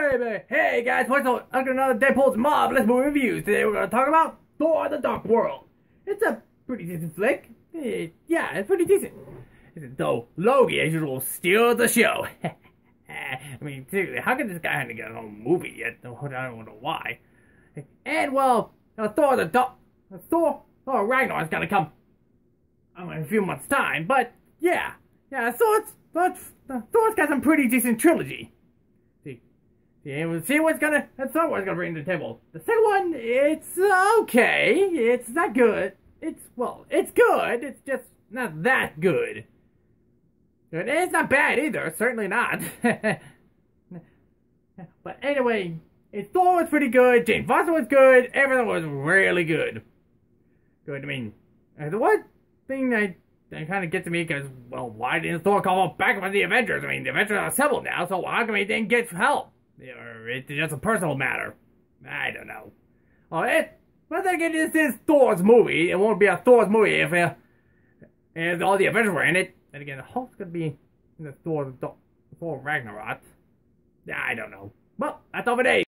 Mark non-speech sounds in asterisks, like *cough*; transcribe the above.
Hey guys, what's up? To another Deadpool's Marvelous Movie Reviews. Today we're going to talk about Thor the Dark World. It's a pretty decent flick. Eh, yeah, it's pretty decent. Though Loki, as usual, steals the show. *laughs* I mean, seriously, how can this guy have get a whole movie yet? I don't know why. And, well, uh, Thor the Dark... Uh, Thor... Thor Ragnarok is going to come in a few months' time, but yeah. Yeah, Thor's... Thor's, Thor's got some pretty decent trilogy. Yeah, we'll see what's gonna. That's not what's gonna bring to the table. The second one, it's okay. It's not good. It's well, it's good. It's just not that good. And it's not bad either. Certainly not. *laughs* but anyway, it Thor was pretty good. Jane Foster was good. Everything was really good. Good. I mean, uh, the one thing that that kind of gets to me because, well, why didn't Thor call back with the Avengers? I mean, the Avengers are assembled now, so how come he didn't get help? Or it's just a personal matter. I don't know. Well, it, but then again, this is Thor's movie. It won't be a Thor's movie if, uh, if all the Avengers were in it. And again, the Hulk's gonna be in the Thor, Thor Ragnarok. I don't know. Well, that's all for today.